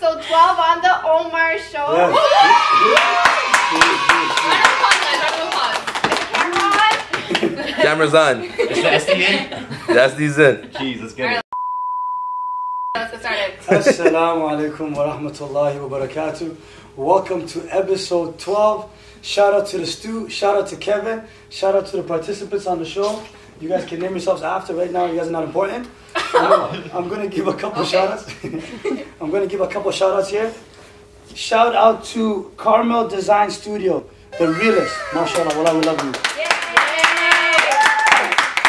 episode 12 on the Omar Show. Yes. Camera on. Camera's on. Is the SD in? That's these in. Jeez, let's get it. Let's get started. Assalamu alaikum wa rahmatullahi wa barakatuh. Welcome to episode 12. Shout out to the Stu, shout out to Kevin, shout out to the participants on the show. You guys can name yourselves after right now, you guys are not important. I'm, I'm gonna give a couple shout outs. I'm gonna give a couple shout outs here. Shout out to Carmel Design Studio, the realest. MashaAllah, wallah, we love you.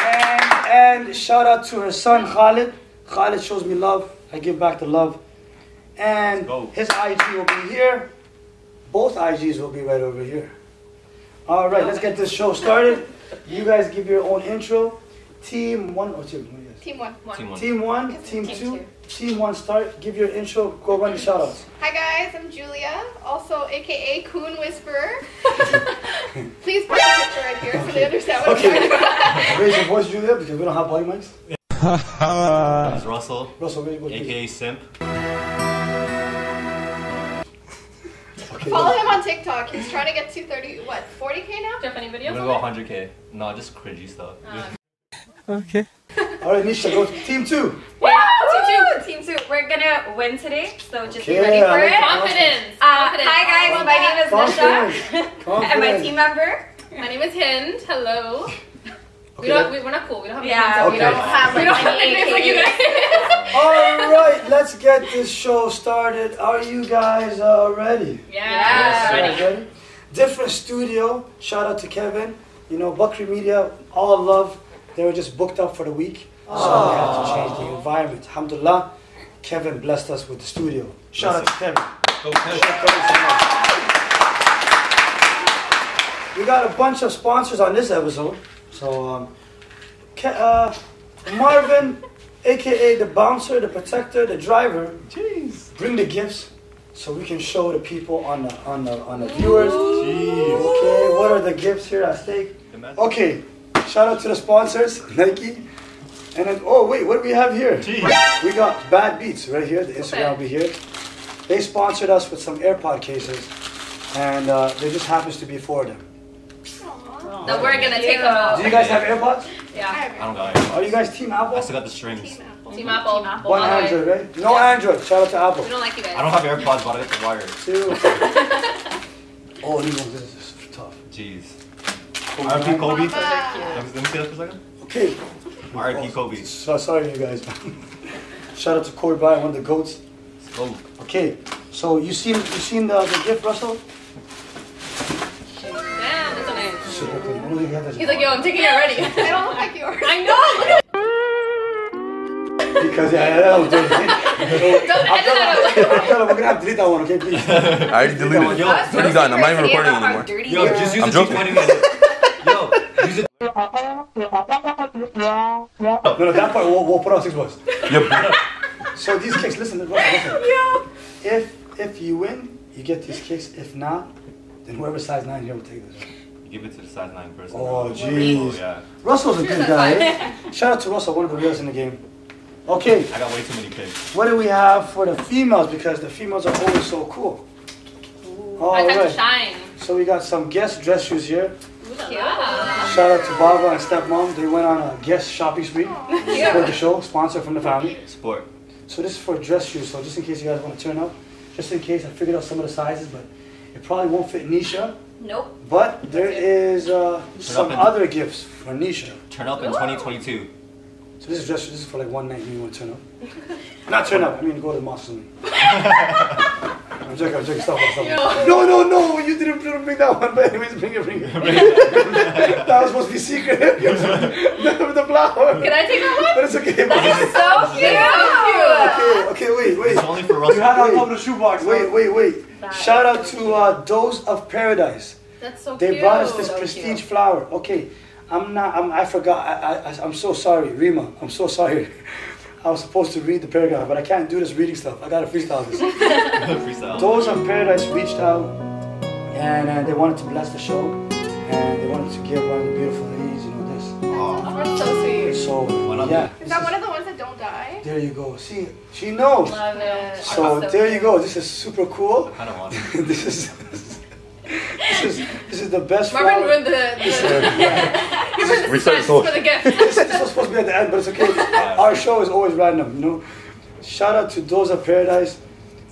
And, and shout out to her son Khalid. Khalid shows me love. I give back the love. And his IG will be here. Both IGs will be right over here. All right, let's get this show started. You guys give your own intro. Team one oh, or two? What do you guys? Team one. Team one. Team one, team, Team two, two. team one. Start. Give your intro. Go run the shout outs. Hi guys, I'm Julia, also aka Coon Whisperer. Please put the picture right here so they understand what Okay. I'm talking about. Raise your voice, Julia, because we don't have body mics. This is Russell, Russell, raise your voice. aka Simp. Okay. Follow him on TikTok. He's trying to get to 30, what, 40k now? Do you have any I'm videos gonna go 100k. No, just cringy stuff. Okay. All right, Nisha, go. Team two. Yeah, team two, team two. We're gonna win today, so just be Okay, ready I for like it. that. Confidence. Uh, hi guys, my name is Confidence. Nisha, and my Confidence. team member. My name is Hind. Hello. We don't. We, we're not cool. We don't have Yeah, names. we don't have We like don't have any names like you guys. All right, let's get this show started. Are you guys uh, ready? Yeah. You guys ready? Different studio. Shout out to Kevin. You know, Buckley Media, all love. They were just booked up for the week, so we had to change the environment. Alhamdulillah, Kevin blessed us with the studio. Shout out to Kevin. We got a bunch of sponsors on this episode. So, um, Ke- uh, Marvin, aka the bouncer, the protector, the driver, Jeez. bring the gifts so we can show the people on the on the on the viewers. Jeez. Okay, what are the gifts here at stake? Imagine. Okay, shout out to the sponsors, Nike. And then, oh wait, what do we have here? Jeez. We got Bad Beats right here. The Instagram will be here. They sponsored us with some AirPod cases, and uh, there just happens to be four of them. That we're gonna take them out. Do you guys have AirPods? Yeah. I don't got it. Are you guys Team Apple? I still got the strings. Team Apple. Team Apple. One All. Android, right? No Android. Shout out to Apple. We don't like you guys. I don't have AirPods, but I got the wire. Two. oh, these ones, this is tough. Jeez. RP Kobe. Mama. Let me let me see that for a second. Okay. RP Kobe. So sorry, you guys. Shout out to Kobe Bryant, one of the goats. Let's go. Okay, so you seen you seen the, the gift, Russell? You have that. He's like, yo, I'm taking it already. I don't look like yours. I know. Because yeah, yeah, that was dirty. Don't edit that out. I'm telling you, we're gonna have to delete that one, okay, please. I already deleted it. Yo, It's already done. I'm not even recording anymore. yo, just use I'm the joking. 220 Yo, use it. No, no, that part we'll, we'll put on six bucks. Yep. So these cakes, listen, Russell, listen. If if you win, you get these cakes. If not, then whoever size nine here will take this. Give it to the size 9 person. Oh, Oh, jeez. yeah. Russell's a good guy. eh? Shout out to Russell, one of the reals in the game. Okay, I got way too many picks. what do we have for the females? Because the females are always so cool. All I have to right. shine. So we got some Guess dress shoes here. Yeah. Shout out to Baba and Stepmom. They went on a Guess shopping spree. for the show, sponsor from the family. Sport. So this is for dress shoes. So just in case you guys want to turn up, just in case I figured out some of the sizes, but it probably won't fit Nisha. Nope. But there is uh, some up other gifts for Nisha. Turn up in 2022. So this is just This is for like one night. You want to turn up? Not turn up. I mean go to the mosque. or something. I'm joking. I'm joking. Stop. Stop. stop. No, no, no. You didn't, didn't bring that one. But anyways, bring it. Bring it. that was supposed to be secret. the, the flower. Can I take that one? But it's okay. That is So cute. okay, okay, wait, wait. It's only for You Russell. had on top of the shoebox. Wait, wait, wait. Shout out to uh, Dose of Paradise. That's so They cute. brought us this So prestige cute. flower. Okay, I'm not. I'm, I forgot. I, I, I'm so sorry, Rima. I'm so sorry. I was supposed to read the paragraph, but I can't do this reading stuff. I gotta freestyle this. Freestyle. Dose of Paradise reached out, and uh, they wanted to bless the show, and they wanted to give one of the beautiful ladies, you know, this. Aw. That's so sweet. So Why yeah, Is that one of the ones that don't die? There you go. See, she knows. Love it. So there you go. This is super cool. I kind of want it. this is this is this is the best Marvin flower. ruined the, the, he ruined the Restart suspense the for the gift. this, this was supposed to be at the end, but it's okay. Our show is always random, you know. Shout out to Dose of Paradise.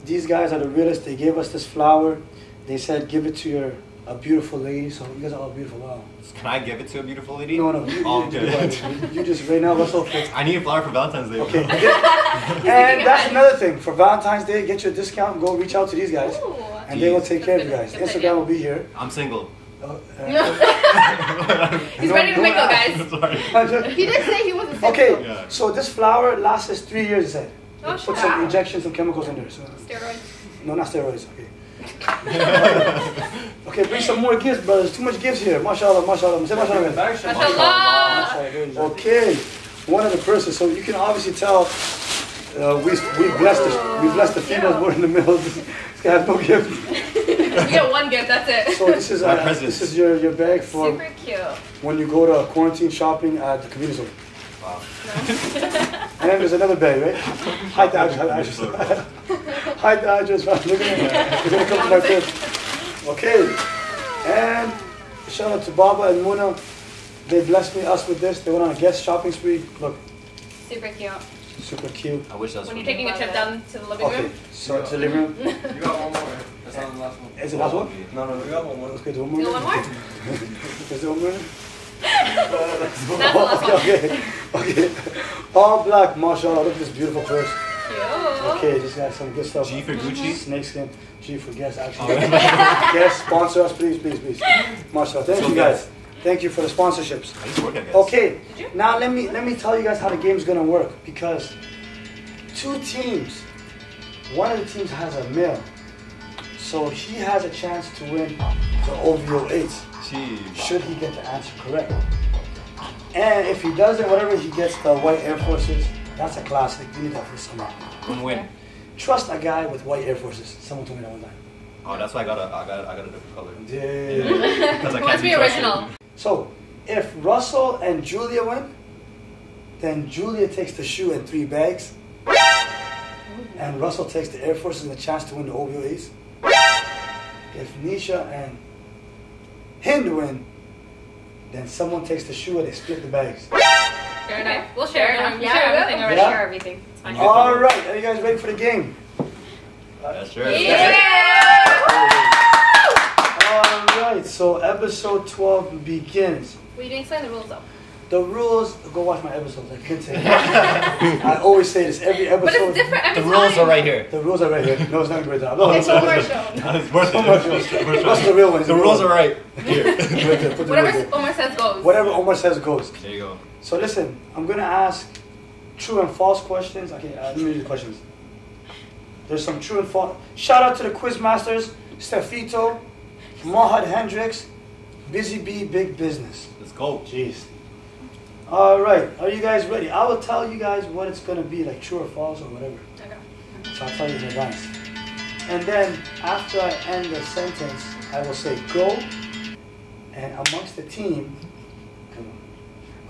These guys are the realest. They gave us this flower. They said give it to your a beautiful lady. So you guys are all beautiful. Wow. Can I give it to a beautiful lady? No, no, you, Oh, you, okay. you, you just right now. Russell fits. I need a flower for Valentine's Day. Okay. and that's another thing for Valentine's Day. Get your discount. Go reach out to these guys, Ooh. and they will take care of you guys. Instagram will be here. I'm single. Uh, uh, He's No, ready to don't mingle, guys. He did say he wasn't single. okay, Yeah. so this flower lasts us three years. He said. Oh, put some up. injections, some chemicals in there. So. Steroids. No, not steroids. Okay. okay, bring some more gifts, brothers. Too much gifts here. Mashallah, mashallah. Say mashallah. Mashallah. Okay, one of the persons. So you can obviously tell uh, we we blessed the we blessed the females more than the males. this guy has no gift. You get one gift, that's it. So this is uh, this is your, your bag for Super cute. when you go to quarantine shopping at the convenience store. Wow. And then there's another bag, right? Hide the address. Hide the address. Hide the address. man. Look at it. You're gonna come to my crib. Okay. And shout out to Baba and Muna. They blessed me us with this. They went on a Guess shopping spree. Look, Super cute. super cute. I wish that was When you're taking a trip down to the living Okay, room. so it's the living room. You got one more. That's not the last one. Is it last one? No, no, we got one more. Let's get to one more. You want one more? Is there one more? That's the last one. okay, okay, okay. All black, mashallah. Look at this beautiful purse. Cute. Okay, just got some good stuff. G for Gucci? Snakeskin. G for Guess, Oh, actually. Guess, sponsor us, please, please, please. Mashallah. Thank So you good. guys. Thank you for the sponsorships. I used to work at guys. Okay, now let me let me tell you guys how the game's gonna work because two teams, one of the teams has a male, so he has a chance to win the OVO 8 Jeez. should he get the answer correct. And if he doesn't, whatever he gets the white Air Forces, that's a classic. We need that for the summer. One win. Trust a guy with white Air Forces. Someone told me that one time. Oh, that's why I got a, I got, I got a different color. Yeah. Because I can't must be trusted. original. so if Russell and Julia win, then Julia takes the shoe and three bags, and Russell takes the Air Forces and the chance to win the OVO Ace. If Nisha and Hind win, then someone takes the shoe and they split the bags. Fair enough. We'll share. Fair enough. Yeah, share we everything will. already. Yeah. Share everything. All right, are you guys ready for the game? That's right. All right, so episode 12 begins. We didn't explain the rules though. The rules, go watch my episodes. I can't say. I always say this every But episode. it's different every The time. rules are right here. The rules are right here. No, it's not a great job. No, It's it's Omar shown. it's worth So much. it. What's the real one? The rules are right here. Right there, put the rules Whatever. Omar says goes. Whatever Omar says goes. There you go. So listen, I'm gonna ask true and false questions. Okay, uh, let me read the questions. There's some true and false. Shout out to the quiz masters, Stefito, Mohad Hendricks, Busy Bee, Big Business. Let's go. Jeez. All right, are you guys ready? I will tell you guys what it's gonna be, like true or false or whatever. Okay. So I'll tell you in advance. And then after I end the sentence, I will say go. And amongst the team, come on,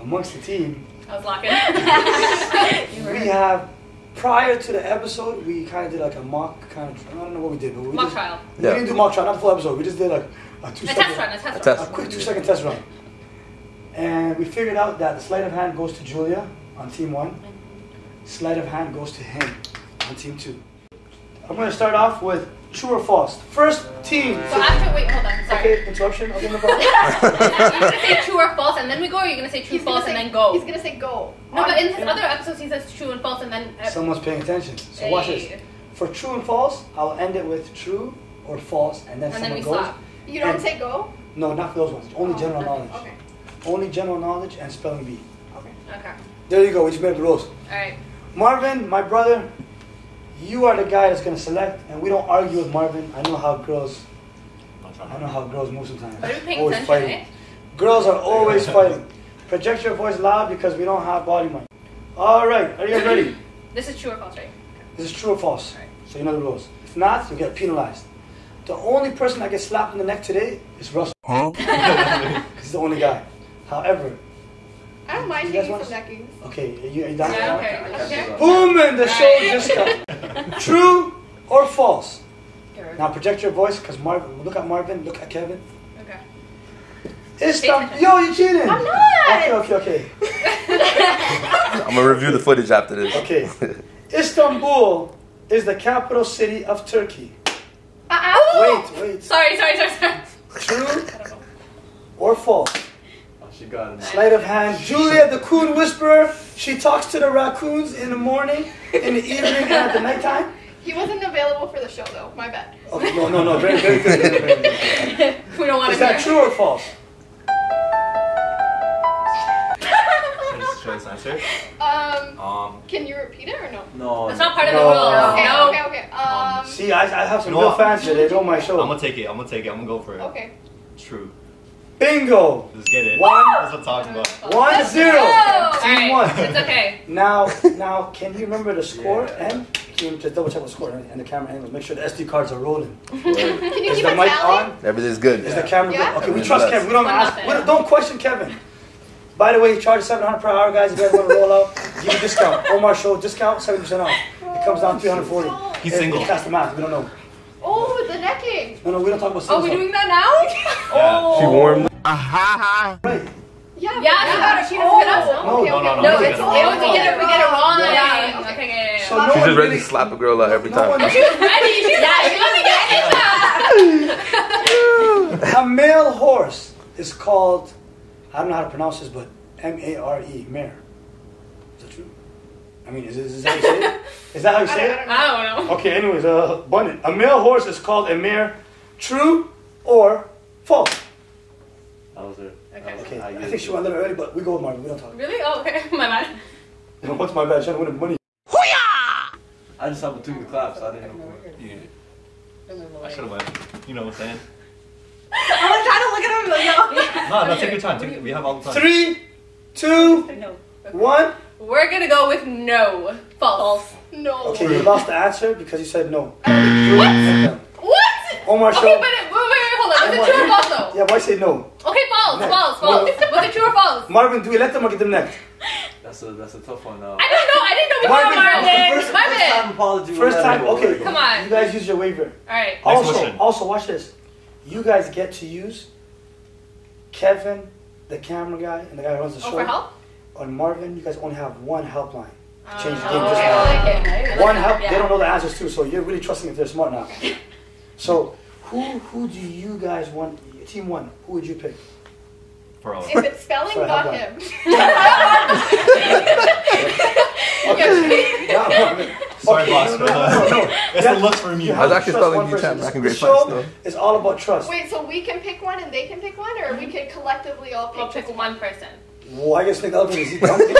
amongst the team, I was locking. we have prior to the episode, we kind of did like a mock kind of. I don't know what we did, but we Mock just, trial. We didn't do mock trial, not the full episode. We just did like a two A second, test run. A test A run. test. a quick two second test run. And we figured out that the sleight of hand goes to Julia on team one. Mm-hmm. Sleight of hand goes to him on team two. I'm gonna start off with true or false. First team. So after, wait, hold on. Sorry. Okay, interruption. Okay, no problem. You're gonna say true or false, and then we go, or you're gonna say true, He's false, gonna and then go. He's gonna say go. no, but in his other episodes, he says true and false, and then. Uh, Someone's paying attention. So watch this. For true and false, I'll end it with true or false, and then And then someone we goes. stop. You don't And- say go. No, not for those ones. Only Oh, general okay, knowledge. Okay. Only general knowledge and spelling bee. Okay. Okay. There you go. We just made the rules. All right. Marvin, my brother, you are the guy that's gonna select, and we don't argue with Marvin. I know how girls. I'm trying know how girls move sometimes. But we're paying Always attention, fighting. eh? Girls are always fighting. Project your voice loud because we don't have body mic. All right, are you guys ready? This is true or false, right? This is true or false. Alright. So you know the rules. If not, you'll get penalized. The only person that gets slapped in the neck today is Russell. Huh? He's the only guy. However, I don't mind You guys taking want some neckings. Okay, are you, are you down? Yeah, okay. Okay. Boom, and the show just got true or false. Now project your voice, cause Marvin. Look at Marvin. Look at Kevin. Okay. Istanbul. Yo, you cheating? I'm not. Okay, okay, okay, I'm gonna review the footage after this. okay. Istanbul is the capital city of Turkey. Uh-uh. Wait, wait. Sorry, sorry, sorry, sorry. True or false? Oh, she got it. Sleight of hand. Julia, the coon whisperer. She talks to the raccoons in the morning, in the evening, and at the nighttime. He wasn't available for the show though. My bad. Okay, no, no, no. Very, very good. Very, very good. We don't want Is to that hear. true or false? Should answer? Um, Um, can you repeat it or no? No. It's not part of No. the rules. Okay, No. okay, okay. Um, See, I, I have some You know real fans here. They know my show. I'm gonna take it. I'm gonna take it. I'm gonna go for it. okay. True. Bingo. Let's get it. One. That's what I'm talking about. One zero. All Team right. one. It's okay. Now, now, can you remember the score? Yeah. And can you just double check the score and and the camera angles? Make sure the SD cards are rolling. Can you Is keep the mic tally? on? Everything's good. Is the camera Yeah. good? Okay, we trust blessed. Kevin. We don't One ask. We don't, don't question Kevin. By the way, he charges 700 per hour, guys. If you guys want to roll out, give a discount. Omar show discount 70% off. It comes down 340. He's If single. You cast the math. We don't know. Oh, the necking. No, no, we don't talk about Oh, single. we're doing that now? Yeah. She warmed. Ah, right. Yeah. Yeah, she got it. She doesn't hit us, no? No, Okay, no, okay, no, no, No, we it's get it it we get it we get it wrong. Yeah. Yeah. Okay, yeah, yeah, So yeah. no She's one just ready really- to slap a girl out every No time. one- She was ready. She was yeah, she wasn't getting that. A male horse is called, I don't know how to pronounce this, but M A R E, mare. Is that true? I mean, is, is, is that how you say it? Is that how you say I it? I don't know. Okay, anyways, uh, Bunny. A male horse is called a mare. True or false? That was it. Okay. Okay, I I think she it. won that already, but we go with Marvin. We don't talk. Really? Oh, okay. My bad. What's my bad? Trying to win the money. I just happened to do the claps. I didn't know. Yeah. I should have went. You know what I'm saying? I was trying to look at him like, No, no, take your time. Take, we have all the time. Three, two, no. one. We're gonna go with no. False. No. Okay, you lost the answer because you said no. Uh, what? What? Omar Okay, show. but it, wait, wait, wait, hold on. Was it true or false though? Yeah, why say no? Okay, false, No. false, false. No. Was it true or false? Marvin, do we let them or get them next? That's a that's a tough one now. I don't know. I didn't know we Marvin, were Marvin. first- My First time apology. First time, okay. let it go. Come on. You guys use your waiver. All right. Also, question. also watch this. You guys get to use Kevin, the camera guy, and the guy who runs the Oh, show. for help? On Marvin, you guys only have one helpline. Uh, Change the oh, game just okay, now. Like like One help. Yeah. They don't know the answers too, so you're really trusting if they're smart now. So, who who do you guys want? Team one. Who would you pick? For all. If it's spelling, Sorry, not him. Okay. Yeah, Marvin. Sorry, Okay, boss. no, no, no, no. It's the looks for me. You I was actually spelling one you person. champ back in The grade show five still. is all about trust. Wait, so we can pick one and they can pick one, or we can collectively all I'll pick pick one person. Well, I guess pick the other one. Is he dumb? is, is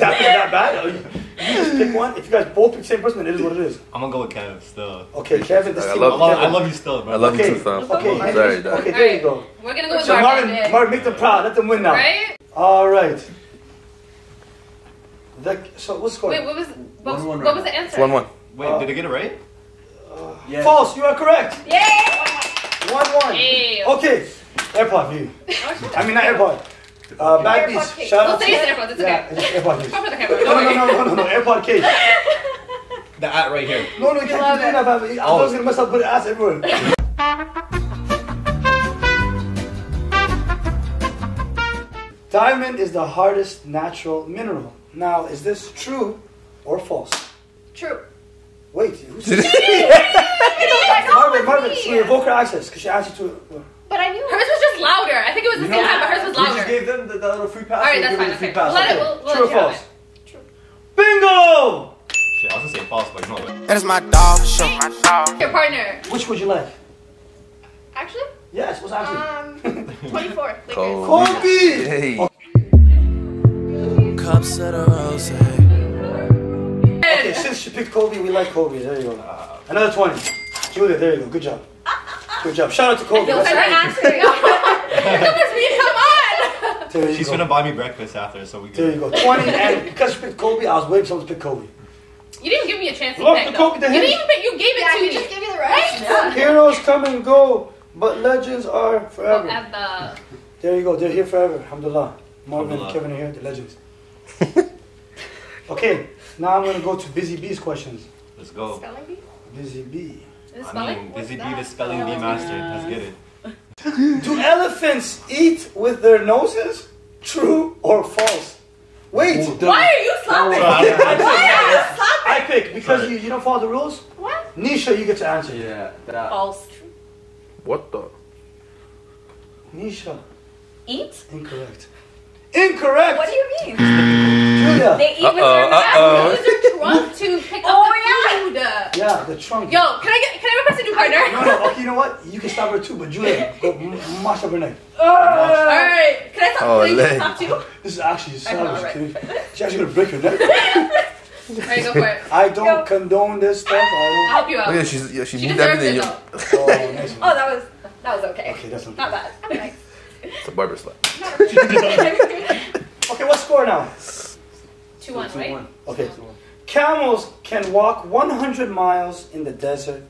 that is that bad? Or you, you just pick one. If you guys both pick the same person, then it is what it is. I'm gonna go with Kev still. Okay, Kevin. This I team. love- I love, I love you still, bro. I love Okay. you too, fam. Okay, I'm sorry, Dad. okay, there you go. We're gonna go with So Marvin. Marvin, Marvin, make them proud. Let them win now. Right? All right. The, so what's the score? Wait, what was what, One, one what right was the answer? One one. Wait, did I get it right? Yeah. False. You are correct. Yay! One one. Hey. Okay. AirPod view. I mean not AirPod. Uh, bad AirPod beats. case. Shout We'll out say to it's AirPods. It's yeah, okay. it's AirPod case. Come for the camera. No, no, no, no, no, no, AirPod case. The at right here. No, no, you can't love keep doing that. I thought I was gonna mess up, put it ass everywhere. Diamond is the hardest natural mineral. Now, is this true or false? True. Wait, who's I know Marvin, Marvin, me. so you revoke her access because she asked you to. But I knew. Hers was just louder. I think it was the You same know- time, but hers was louder. You just gave them the, the little free pass. All right, we'll that's fine. the free Okay. pass. Let it- we'll- we'll True or let you have false? True. Bingo! Shit, I was gonna say false, but you know what? That is my dog show. Your partner. Which would you like? Actually, Yes, what's actually? um, 24. Lakers. Cold. Kobe! Hey. Cups of the rose. Okay, since she picked Kobe, we like Kobe. There you go. Another 20. Julia, there you go. Good job. Good job. Shout out to Kobe. Feel That's better it. answering. Come on, Sweet. There She's go. gonna buy me breakfast after, so we There you go. 20, and because she picked Kobe, I was waiting for someone to pick Kobe. You didn't give me a chance to Look, pick. the though. Kobe, the you didn't even pick. You gave it Yeah, to he me. just gave me the right. Yeah. Heroes come and go, but legends are forever. Forever. There you go. They're here forever. Alhamdulillah. Marvin and Kevin are here, the legends. okay, now I'm gonna go to Busy B's questions. Let's go. Spelling bee? Busy B. Is I spelling? mean, Busy Bee, the spelling bee master. Let's get it. Do elephants eat with their noses? True or false? Wait. Why are you slapping? Okay, I Why are you slapping? I pick because you, you don't follow the rules. What? Nisha, you get to answer. Yeah, that. False. What the? Nisha, Eat? incorrect. Incorrect. What do you mean? Julia. They eat with Uh-oh, their uh-oh. mouths. Use your trunk to pick up Oh, the yeah. food. Yeah, the trunk. Yo, can I get can I request a new partner? No, no. Okay, you know what? You can stop her too, but Julia, go m- mash up her neck. Uh, alright. Can I stop? Oh, can I leg. stop too? This is actually I know, savage. right. kidding. She's actually gonna break her neck. Alright, go for it. I don't condone this stuff. I'll I help you Look out. Oh, at she's yeah, she, She moved deserves everything. it Yo. though. don't. Oh, nice Oh, one. that was that was okay. Okay, that's okay. Not bad. Nice. It's a barber slap. Okay, what score now? Two one, Two, right? one. Okay. Camels can walk 100 miles in the desert.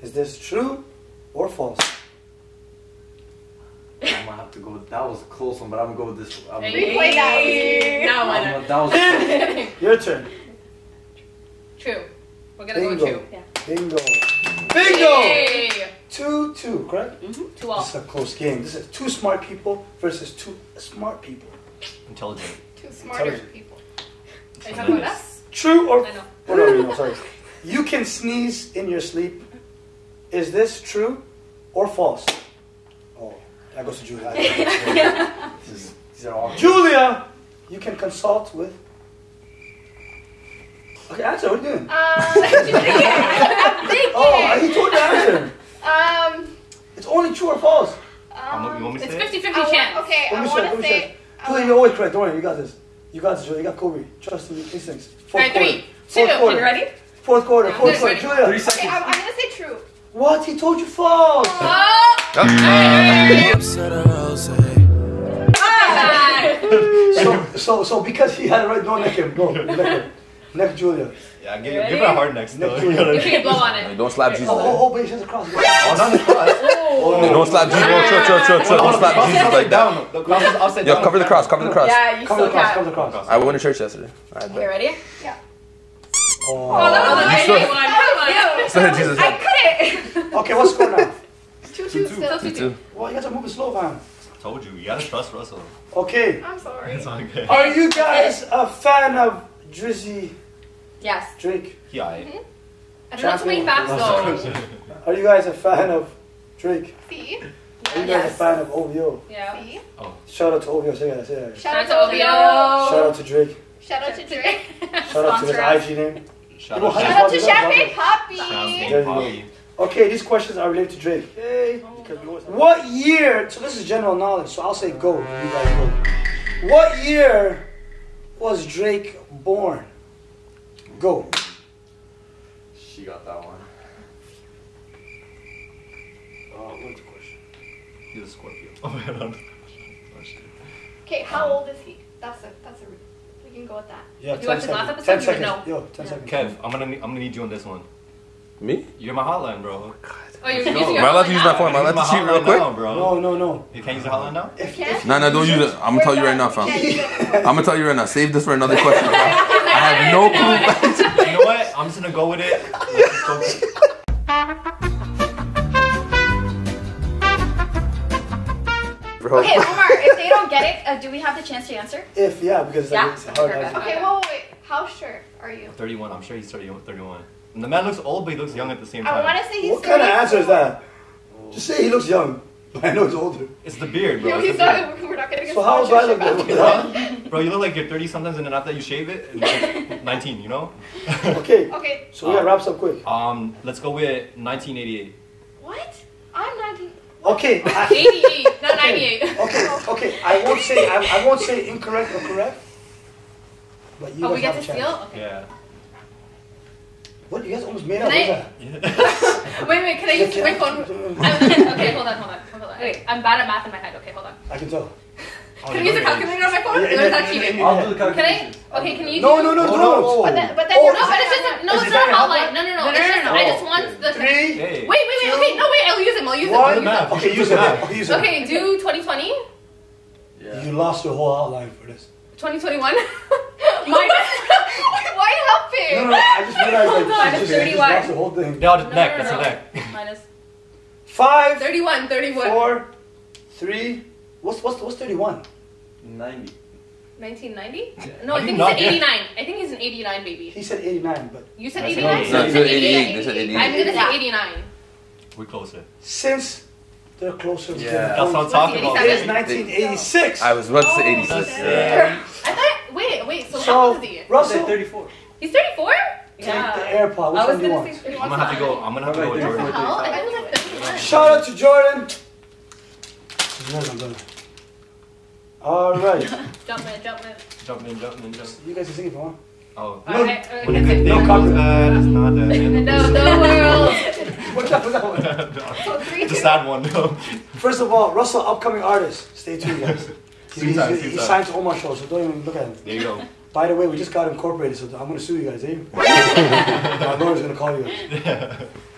Is this true or false? I'm gonna have to go. That was a close one, but I'm gonna go with this. I'm, Hey. Replay that. Now I'm gonna- that was. Your turn. True. We're gonna go Bingo. two. Bingo. Bingo! Yay. 2 2, correct? Mm-hmm. Two all. This is a close game. This is two smart people versus two smart people. Intelligent. Two smarter Intelligent. people. Are you talking about us? True or I know. Oh, no, no, no, sorry. You can sneeze in your sleep. Is this true or false? Oh, that goes to Julia. This is, these are all. Julia, you can consult with. Okay, answer. What are you doing? Um, I'm thinking. Oh, he told you the answer. Um, It's only true or false. Um, you want me to it's say 50 Oh, 50 chance. okay, Let I me want check, to let me say. check. Julia, you're always correct. Don't worry, you got this. You got this, Julia. You got Kobe. Trust in your instincts. Fourth Alright, quarter. three, Fourth two. quarter. You ready? Fourth quarter. I'm Fourth quarter. Julia. Three Okay. I'm, I'm gonna say true. What? He told you false. Oh! Lips of. So, so, so because he had it right, don't neck him. Go. Neck him. Neck Julia. Yeah, give, give her a hard next though. You know what I You mean? can blow on it. Don't slap Jesus. Oh, oh, oh, but he says across. Oh, not the cross. Oh. Hey, don't slap Jesus. No, chill, chill, chill, chill. Don't slap Jesus like that. down. The cross is upside Yo, cover the cross. Cover the cross. Yeah, you Cover the still cross. can. Cover the cross. I went to church yesterday. Alright, Okay, bet. ready? Oh. Oh, that was oh, a You very one. Come on. Say Jesus. I couldn't. Okay, what's score now? Two, two, still Two, two, two. Well, you guys are moving slow, man. Told you, you gotta trust Russell. Okay. I'm sorry. It's all good. Are you guys a fan of Drizzy Yes. Drake? He alright. I don't know too many facts though. Are you guys a fan of Drake? See? Are you guys Yes. a fan of OVO? Yeah. See? Oh. Shout out to OVO. Say that. Say that. Shout Shout out out to to OVO. OVO. Shout out to Drake. Shout out to Drake. Shout out to his IG name. Shout You know, out Shout out to Champagne Papi. Champagne There you go. Papi. Okay, these questions are related to Drake. Yay. Oh, what year? So this is general knowledge. So I'll say go. You guys go. What year was Drake born? Go. She got that one. Oh, what's the question? He's a Scorpio. Oh my god. Okay, how old is he? That's a that's a we can go with that. Yeah, If you watched the last 10 episode, you would seconds. know. Yo, 10 seconds. Kev, I'm gonna need, I'm gonna need you on this one. Me? You're my hotline, bro. Oh, you're Go. using Am I allowed to use my phone phone? Am I allowed to cheat real quick? now, bro. No, no, no. You can't use the hotline now? If, Can't? if Nah, nah, don't use it. I'm gonna tell you right now, fam. I'm gonna tell you right now. Save this for another question. I have no clue. You know what? I'm just gonna go with it. Let's just go. Bro. Okay, Omar, if they don't get it, uh, do we have the chance to answer? if yeah, because Yeah? like, it's hard. Perfect. Okay, wait, wait, wait. How sure are you? 31. I'm sure he's 30, 31. And the man looks old, but he looks young at the same I time. want to say he's What kind of 34. answer is that? Just say he looks young, but I know he's older. It's the beard, bro. No, It's he's the beard. We're not gonna get So how do I look? sponsorship Bro, you look like you're 30 sometimes, and then after you shave it, it's like 19. You know? Okay, Okay, so we gotta wrap up quick. Um, let's go with 1988. what? I'm 19. Okay, I, 88, not 98. okay, okay. I won't say I, I won't say incorrect or correct. But you Oh, guys we get have to a chance. steal? Okay. Yeah. What you guys almost made Can up? I- What's that? Wait, wait, can I use my phone? Okay, hold on, hold on, hold on. Wait, I'm bad at math in my head. Okay, hold on. I can tell. Can I use a calculator on my phone? Yeah, or is that yeah, cheating? yeah, I'll do the Can I? Okay, can you No, no, no, Oh, no. no. But then, but then Oh, no, but it's just a, no, it's not that hotline. hotline? No, no, no. No, It's no, just no, I just want the. Three, Wait, wait, wait. Okay, no, wait. I'll use him. I'll use One. him. math. I'll use Okay, use it. Okay, use it. Okay, do 2020. Yeah. Yeah. You lost your whole outline for this. 2021. Minus. Why helping? No, no, I just realized like Minus she just, she just 31. lost the whole thing. No, the No, neck. no, That's no. the neck. Minus Five, 31, 31. four, three. What's what's what's thirty-one? 90. 1990? No, I think you he's not an 89. I think he's an 89 baby. He said eighty-nine, but You said I 89? No, they said 88. They said 88. I'm gonna Yeah. say 89. We're closer. since they're closer, Yeah. to That's what I'm talking about. It is 1986. I was about to say 86. Yeah. I thought, wait, wait, so, how old is he? I said Russell, 34. He's 34? take the AirPod. Which I was one do you gonna want? say I'm gonna have to go. I'm gonna have to go with Jordan. Hell, I thought it was like Shout out to Jordan. Jordan. All right, Jump in, jump in. Jump in, jump in, jump. you guys can sing if you want. Oh. No, Alright, But the okay. good No thing copyright. uh, it's not the end. No, the world. What's that? What's that one? So three, The two. sad one, though. First of all, Russell, upcoming artist. Stay tuned, guys. He's, Sing he's, he's, he's signed to Omar show, so don't even look at him. There you go. By the way, we just got incorporated, so I'm gonna sue you guys, eh? my lawyer's gonna call you.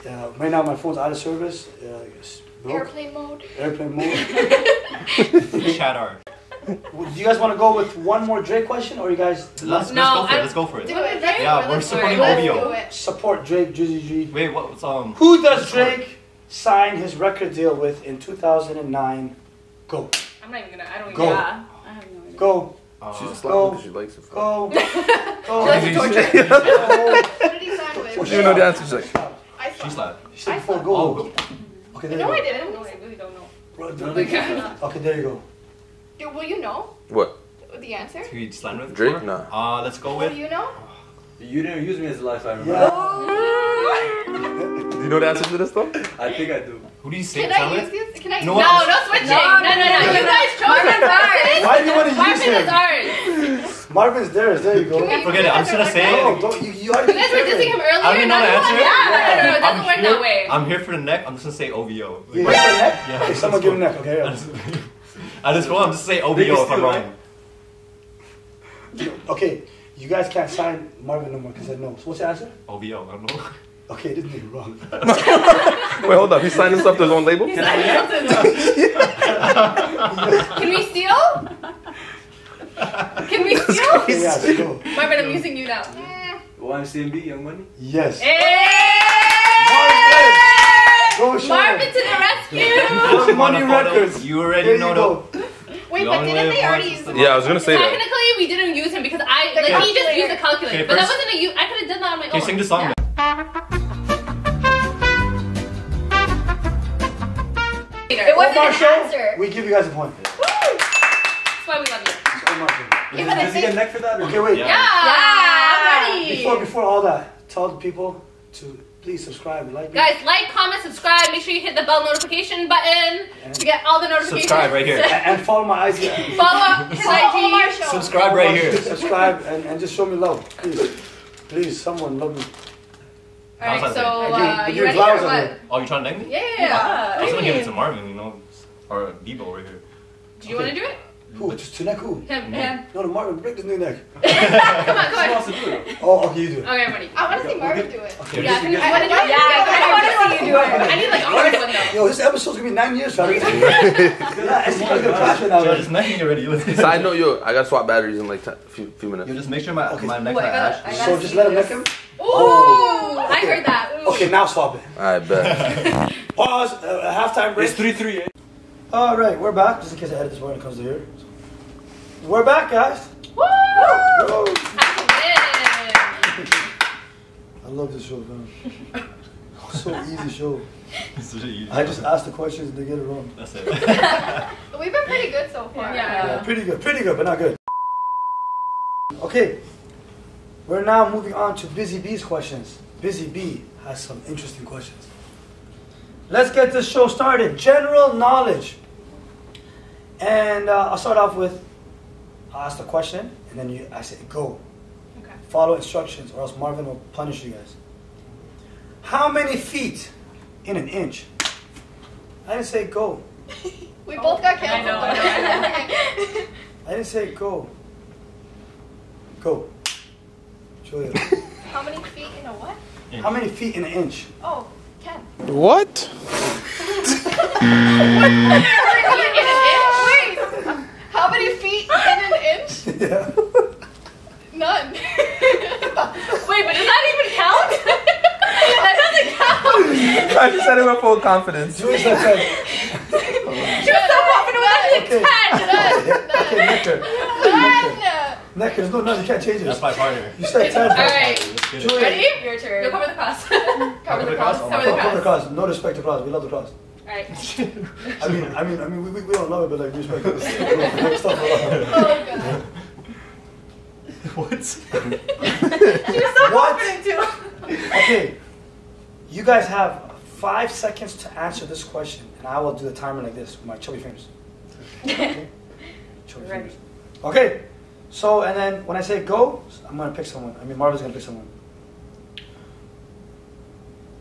Yeah, right now my phone's out of service. Uh. Airplane mode. Airplane mode. Chat art. Do you guys want to go with one more Drake question, or you guys Let's, No, let's go for it. Let's go for it. Do it, Right? Yeah, we're Let's it. supporting Let's OVO. support Drake, Drizzy G? Wait, what's um? Who does Drake sign his record deal with in 2009? Go, I'm not even gonna, I don't even Go. Yeah. I have no idea. go, Uh, She's just Go. because she likes it. go, She go. likes to torture. What did he sign with? She didn't know the answer. She's like, I She's saw. She said I before saw- go. oh, go. Okay, there No, I didn't. No, I really don't know. Okay. Okay, there you go. Dude, will you know what? the answer? Who you slang with? Drake? before? Nah. Uh, let's go Will with. you know? You didn't use me as a lifeline, remember? Yeah. Do you know the answer to this though? I think I do. Who do you sing Can song I use with? this? Can I No, No, I'm- no switching. No, No, no, You guys chose Marvin's ours. Why do you want to use Marvin is him? ours. Marvin's theirs. There you go. Can we- Forget it. I'm just gonna say. No, don't, you, you already You guys were dissing him earlier. I already know now the you want- answer. Yeah, no, no, no, it doesn't I'm work here, that way. I'm here for the neck. I'm just gonna say OVO. You hit the neck? Yeah. Okay, someone give him neck. Okay, I just, I just want to say OVO Biggest if I'm two, wrong. Okay, you guys can't sign Marvin no more because I know. So what's the answer? OVO, I don't know. Okay, this nigga wrong. Wait, hold up. He's signing stuff to his own label? Can we steal? Can we steal? Okay, yeah, let's go. Marvin, I'm using you now. YMCMB, Young Money? Yes. Hey! Go show Marvin to the rescue! Young Money Want a photo? Records. You already There you know go. Wait, The but didn't they already use the the- Yeah, I was gonna say that. Technically, we didn't use him because I The like he just used the calculator, Okay, but that wasn't a use. I could have done that on my own. Okay, own. sing the song. It wasn't Omar an show, answer. we give you guys a point. That's why we love you. It's Omar show. Yeah, but I Does he get neck for that? Or Okay, wait. Yeah. Yeah, I'm ready. Before before all that, tell the people to please subscribe, like, it. Guys, like, comment, subscribe. Make sure you hit the bell notification button to get all the notifications. Subscribe right here. and, and follow my IG. Follow his Follow Omar IG. show. Subscribe right here. Subscribe and, and just show me love, please. Please, someone love me. All right, How's that so thing? uh, Give- you give ready flowers or what? Oh, you trying to name me? Yeah. I was What gonna give it to? Marvin, you know, or Debo right here. Do you want to do it? Who? Just to neck who? Him, him. No, no, Marvin, break this new neck. Come on, come Who on. wants to do it? Oh, okay, you do it. Okay, I'm ready. I want to see Marvin do it. Okay. Yeah, I- want to do it? Yeah, I want to see you do it. I I need like a hard one though. Yo, this episode's gonna be nine years, fam. yeah, it's gonna crash right now. So man. just necking already. Let's- Side note, yo, I gotta swap batteries in like a few, few You minutes. just make sure my Okay. my neck's not ash. So just let him this. neck him? Ooh, I heard that. Okay, now swap it. Alright, bet. Pause, uh, halftime break. It's 3 3, eh? All right, we're back. Just in case I edit this one when it comes to here. We're back, guys. Woo! Whoa. I win. I love this show, man. so easy show. It's such a easy- I just ask the questions and they get it wrong. That's it. We've been pretty good so far. Yeah. Yeah, pretty good, pretty good, but not good. Okay, we're now moving on to Busy B's questions. Busy B has some interesting questions. Let's get this show started. General knowledge. And uh, I'll start off with I'll ask the question, and then you, I say go. Okay. Follow instructions, or else Marvin will punish you guys. How many feet in an inch? I didn't say go. We both got I know, canceled. I know, I didn't say go. Go. Julia. How many feet in a what? How many feet in an inch? Oh, Oh, ten. What? Wait, how many yeah. None. Wait, but does that even count? that doesn't count. I just said it with full confidence. Julie said ten. She was so confident with that Okay. ten. Okay, Necker. None. Necker, no, no, you can't change it. That's my partner. You said ten. All right, Let's get it. Julie, ready? Your turn. Go cover the cross. Cover the cross. Cover Cover the cover the cross. cross. No respect to cross. We love the cross. All right. I mean, I mean, I mean, we, we, we don't love it, but like we respect it. Stuff a lot. Oh god. what? What? Okay, you guys have five seconds to answer this question, and I will do the timer like this with my chubby fingers. Okay? Chubby Ready. fingers. Okay, so and then when I say go, I'm gonna pick someone. I mean, Marvin's gonna pick someone.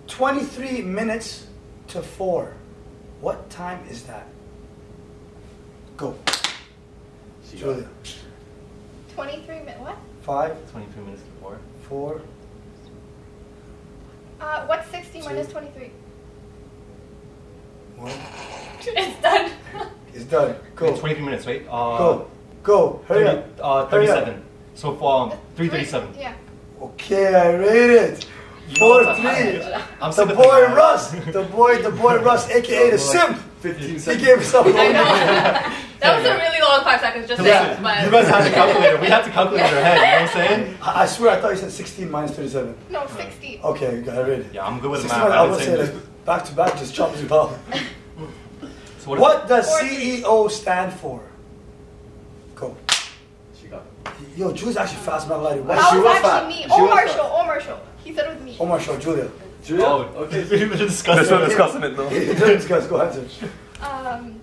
23 minutes to 4. What time is that? Go. Julia. 23 minutes. What? 5, 23 minutes before. 4, Uh, what's 60 minus 23? 1. It's done. It's done. Wait, Go. 23 minutes, wait. Uh, Go. Go. Hurry 30, up. Uh, Hurry up. 37. So um, 337. Yeah. Okay, I read it. You Four three. I'm The boy man. Russ. The boy, the boy Russ, aka the simp. 15 He gave himself a I know. That was a really long five seconds, just Yeah. saying. But You guys have the calculator. We have to calculate in our head. You know what I'm saying? I I swear I thought you said 16 minus 37. No, 60. Okay, you got it. Rated. Yeah, I'm good with 16 math. I I was say say like back to back, just chop as well. So what? What does Four, CEO stand for? Go. She got Yo, Julie's actually fast, man. Like, She what? That was was actually fat. me. She was Omar fat. show. Omar show. He said it was me. Omar show, Julia. Julia? Oh, okay. we were discussing. This one discussing it though. Let's go, let's. Um,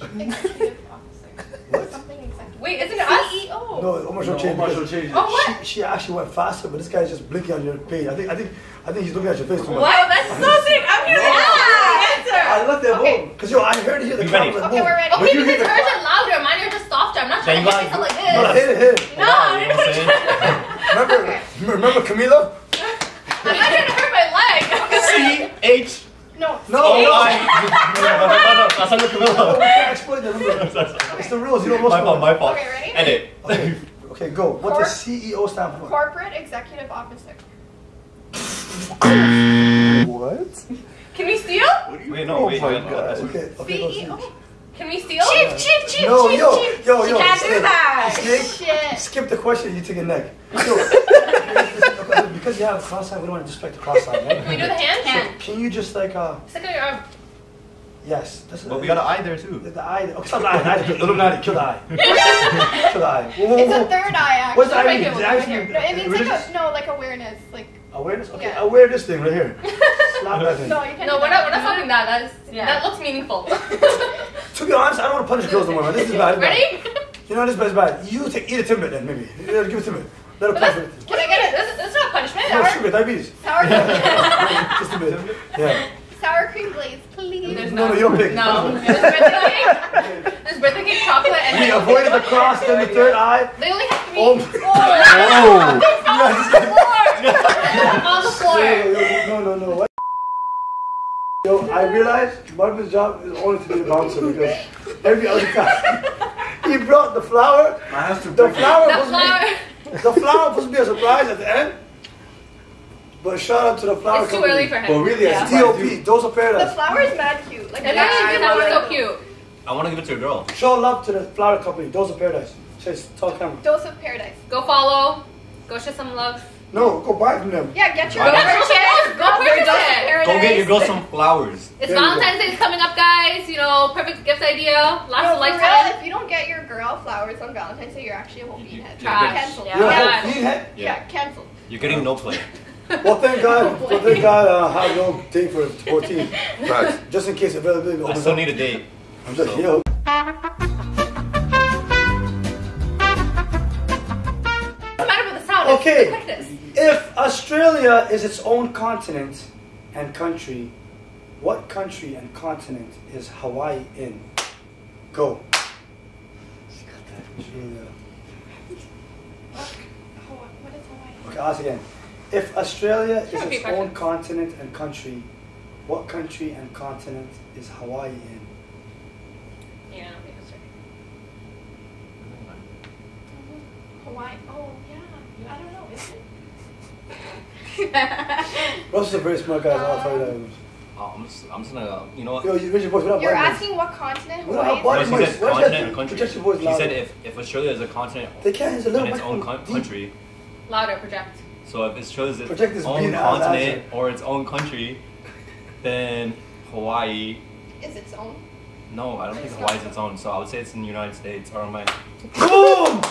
executive officer. What? Something executive. wait, isn't it us? CEO. No, Omar show No, changed. Omar show changed it. Oh, what? She, she actually went faster, but this guy's just blinking on your page. I think, I think, I think he's looking at your face too much. Wow, that's so sick. I'm here to answer. I looked at Okay. Cause yo, I heard it here. The We crowd ready? was like, Okay, boom. we're ready. But Okay, you because the hers are louder. Mine are just softer. I'm not trying Yeah, to you hit got- myself like No, this. hit it, hit it. No, I'm you know what Remember, remember Camilo? Not trying to hurt my leg. C H No. No, no. I. No, no, no, no, no. That's under No, we Camilla. can't exploit that. Remember, it's the rules. You don't know My fault. My fault. Okay, ready? Edit. Okay, okay, go. What Cor- does CEO stand for? Corporate executive officer. What? Can we steal? Wait, no, Oh wait. my wait, no, God. that's- Okay, okay, go. CEO. Snake. Can we steal? Chief, chief, chief, No, chief, yo, chief. yo, She yo. can't do Snake. that. Snake, Shit. skip the question. You take a neck. Yo, because you have a cross sign, we don't want to disrespect the cross sign, Can we right? do the hand? Hand. Can you just like uh? Stick on your arm. Yes. That's But we got an eye there too. the, the eye. Okay, stop the eye. The eye. Illuminati. Kill the eye. Kill the eye. Whoa, whoa, It's a whoa. third eye actually. What's the eye Right mean? here, Is it right actually here. No, it means religious? like a, no, like awareness. Like awareness. Okay, Yeah. I wear this thing right here. Slap that thing. no, you can't. No, do we're not. We're not stopping that. That is. Yeah. That looks meaningful. To be honest, I don't want to punish girls no more. This is bad. Ready? bad. You know this is bad. You take eat a Timbit then maybe. Yeah, Give it to me. Let her But play that's, with it. can I get it? This, this is not punishment. No sugar, diabetes. Sour cream, Just a bit. Yeah. Sour cream glaze, please. There's No, no, you don't pick. No. There's birthday cake. There's birthday cake chocolate and. We avoided the cross, then the third eye. They only have to be Oh. oh. on the floor. No, no, no. What? Yo, I realized Marvin's job is only to be the bouncer because every other time he brought the flower. I have to The flower The flower. the flower was supposed to be a surprise at the end. But shout out to the flower It's too company. early for him. But really, Yeah. I surprised TOP, you. those are paradise. The paradise. flower is mad cute. Like And yeah, then you I that love was so cute. I want to give it to a girl. Show love to the flower company, those are paradise. Chase, tell camera. Dose of paradise. Go follow. Go show some love. No, go buy from them. Yeah, get your Go Go purchase. purchase. Go purchase it. Go get your girl some flowers. It's There. Valentine's Day coming up, guys. You know, perfect gift idea. Lasts No, a lifetime. real, if you don't get your girl flowers on Valentine's Day, you're actually a whole beanhead. Trash. Cancel. Yeah. You're Yeah. a? Yeah, cancel. You're getting no play. Well, thank God. Well, thank God uh, I have no date for 14. Facts. Just in case availability I opens still up. need a date. I'm just so- yo. What's the matter with the sound? It's Okay. If Australia is its own continent and country, what country and continent is Hawaii in? Go. Julia. Hawaii- What is Hawaii? Okay, ask again. If Australia is its own question. continent and country, what country and continent is Hawaii in? Yeah, I don't think it's. Hawaii. Oh yeah. I don't know. Is it? Russell's a very smart guy. I'll tell you that. Oh, I'm just, I'm just gonna, you know what? Yo, you raise your voice. We're not You're body asking what continent We don't have Hawaii? No, in? she said Where's continent that- and country. project your voice She said if, if Australia is a continent They can't. It's a little in its own con- country, Louder, project. So if Australia is its Project own being continent or its own country, then Hawaii. Is its own? No, I don't think Hawaii is its own. So I would say it's in the United States. Or am I? Boom!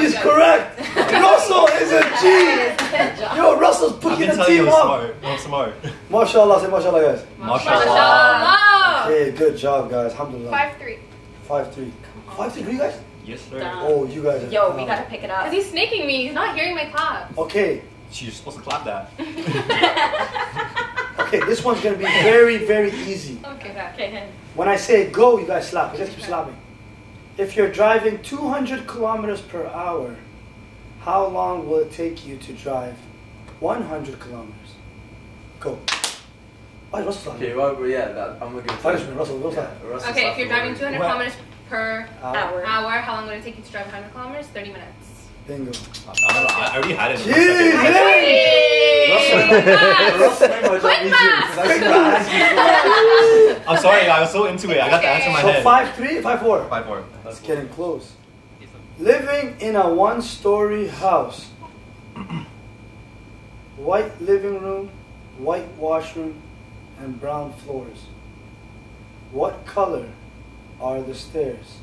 He's correct. Russell is a G. Yo, Russell's picking been a telling you team I'm up. smart. I'm smart. Mashallah, say mashallah, guys. Mashallah. Mashallah. Hey, good job, guys. Alhamdulillah. Five three. Five three. Five three. Who You guys? Yes, sir. Dumb. Oh, you guys. Are Yo, we gotta pick it up. Cause he's snaking me. He's not hearing my clap. Okay. You're supposed to clap that. Okay. This one's gonna be very, very easy. Okay. Okay, When I say go, you guys slap. You just keep slapping. If you're driving 200 kilometers per hour, how long will it take you to drive 100 kilometers? Go. Oh, Why is Russell? Okay, well, yeah, that, I'm gonna give oh, it to Punishment, Russell. Go slap. Yeah, Russell Okay, if you're driving 200 What? kilometers per Hour. Hour. hour, how long would it take you to drive 100 kilometers? 30 minutes. Bingo. I don't know. I I already had it. in the Jeez, second. hey! Russell made my job Quick easier math. because I see the I'm sorry. I was so into it. I got the answer in my So head. five three, five four. Five four. It's getting close. Living in a one-story house. White living room, white washroom, and brown floors. What color are the stairs?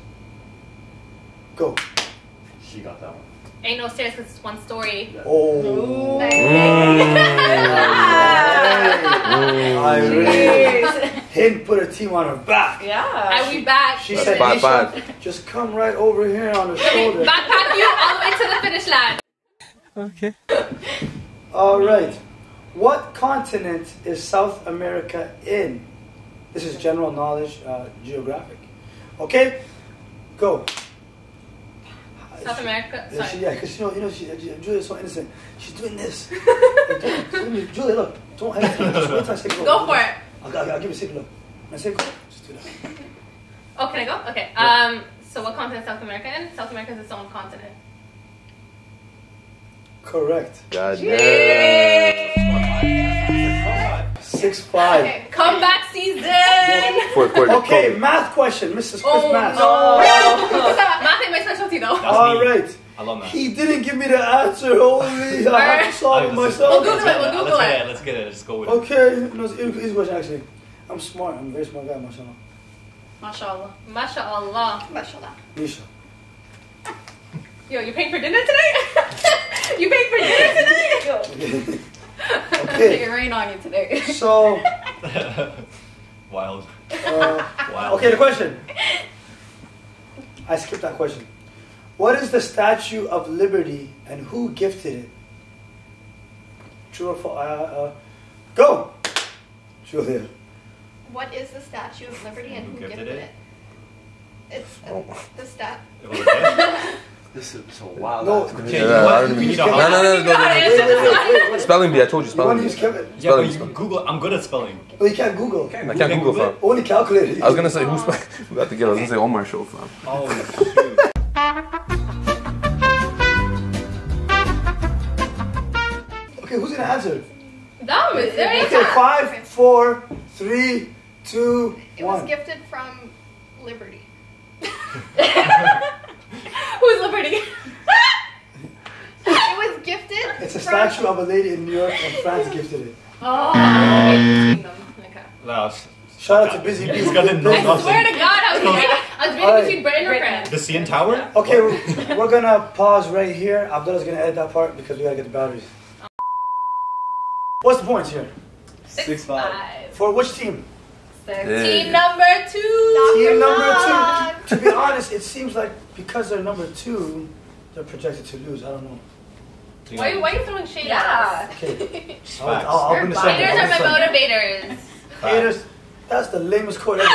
Go. She got that one. Ain't no stairs because it's one story. Oh. Mm. Irene. Hint put a team on her back. Yeah. And we back. She said, Bye, Nisha, bye. just come right over here on the shoulder. Backpack you all the way to the finish line. Okay. All right. What continent is South America in? This is general knowledge, uh, geographic. Okay, go. South America. Yeah, she, Sorry. yeah, because you know, you know, she, uh, Julia's so innocent. She's doing this. Like, don't- Julia, look, don't hesitate. Just wait till I say go. Go for it. I'll, I'll, I'll give you a secret look. When I say go, just do that. Oh, can I go? Okay. Um. So what continent is South America in? South America is its own continent. Correct. God damn. Six five. Okay. Comeback season. Fourth quarter. Okay, math question, Mrs. Chris Oh Math. Math ain't my specialty though. That's All me. right. I love that. He didn't give me the answer. Holy, I have to solve it let's- myself. We'll Google it, we'll Let's Google get it. it. Let's get it. Let's go with it. Okay, no, it's easy question actually. I'm smart. I'm a very smart guy, mashallah. Mashallah. Mashallah. Mashallah. Nisha. Yo, you paying for dinner tonight? you paying for dinner tonight? Okay, It rain on you today. so, Wild. uh, Wild. okay, the question. I skipped that question. What is the Statue of Liberty and who gifted it? True or false? Uh, uh, go! Julia. What is the Statue of Liberty and who gifted it? It's uh, the stat. It was a gift. This is so wild. No, That's Okay, crazy. you Yeah, know I don't We even- need a No, no, no, no, no, no, Wait, wait, wait, wait, wait. Spelling bee. I told you You want spelling to use bee. Kevin? Yeah, Spelling but bee. you spelling. Google. I'm good at spelling. Oh, you can't Google. I can't Google Google it? fam. Only calculator. I was gonna say who's we got to get. I was gonna say Omar show fam. Oh shoot. Okay, who's gonna answer? Dumb. Is there any Okay, five, four, three, two, It was one. gifted from Liberty. Who's Liberty? It was gifted. It's a from- statue of a lady in New York, and France gifted it. Oh. Okay. Okay. Last. Shout out to Busy Bee. This guy didn't know I nothing. swear to God, I was debating, I was debating Alright. between Britain or France. The CN Tower? Okay, we're, we're gonna pause right here. Abdullah's gonna edit that part because we gotta get the batteries. What's the points here? Six five. Five. For which team? Yeah. Team number two. Team number knock. two. To be honest, it seems like because they're number two, they're projected to lose. I don't know. Why, why are you throwing shade Yeah. at us? Okay, I'll, I'll, I'll bring this up. Haters are my motivators. Haters. That's the lamest quote ever.